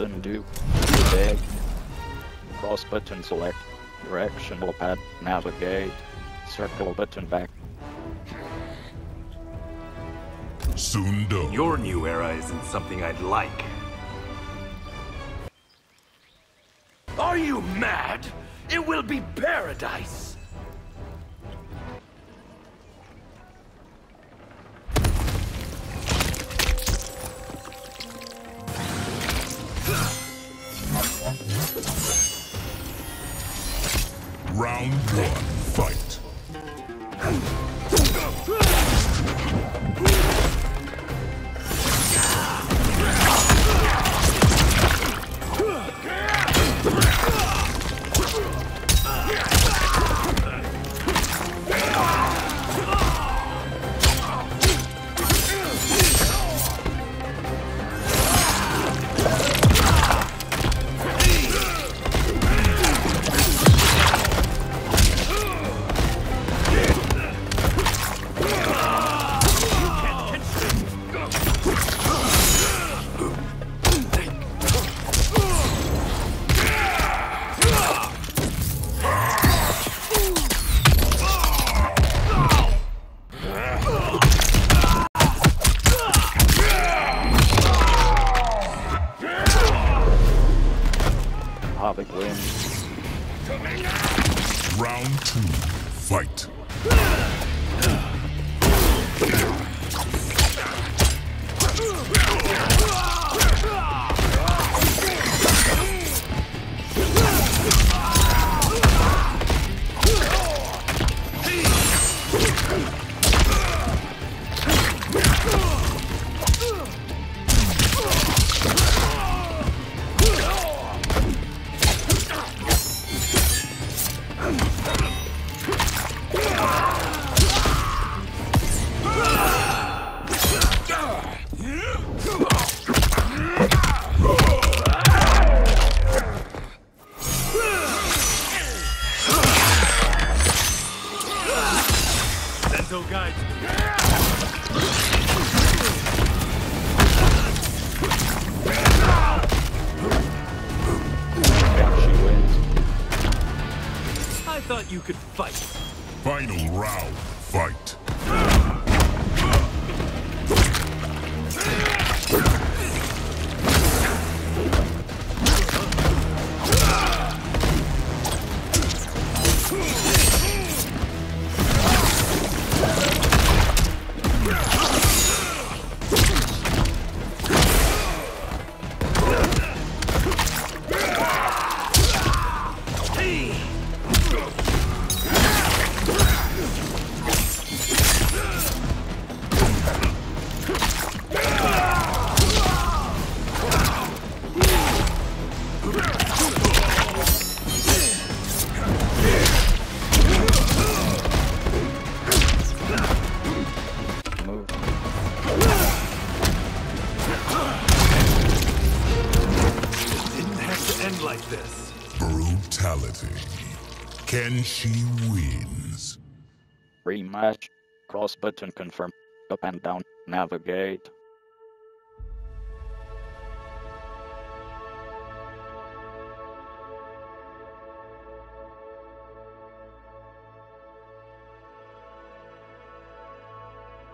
Undo. Big. Cross button select. Directional pad. Navigate. Circle button back. Soon Sundo. Your new era isn't something I'd like. Are you mad? It will be paradise! Round one, fight. Round two, fight. Senzo guides. She wins. I thought you could fight. Final round, fight. This. Brutality. Kenshi wins. Rematch. Cross button confirm. Up and down. Navigate.